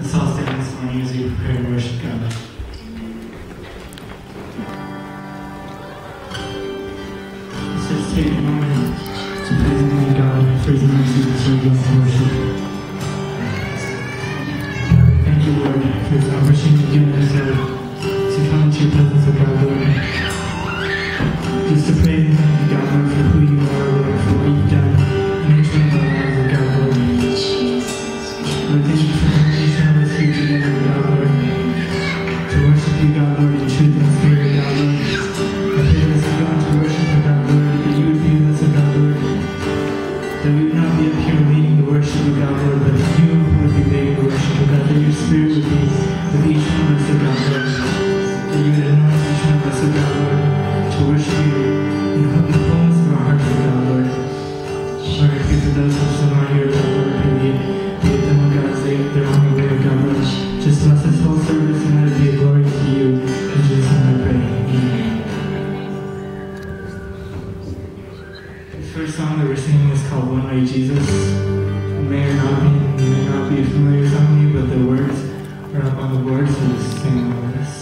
Let's all stand this morning as we prepare to worship God. Let's just take a moment to praise the name of God for his mercy and serve us worship. spiritual peace with each blessed brother, that you would anoint each one of us, O to worship you and put the fullness of our hearts O God's Lord. Lord, I pray for those who still are here, God, Lord, who give them, O God's say they're way, of God, Lord. Just bless us all, service and let be a glory to you. and just name I pray. This first song that we're singing is called One Way Jesus. May or not be may not be familiar with me, but the words are up on the board, so just sing with us.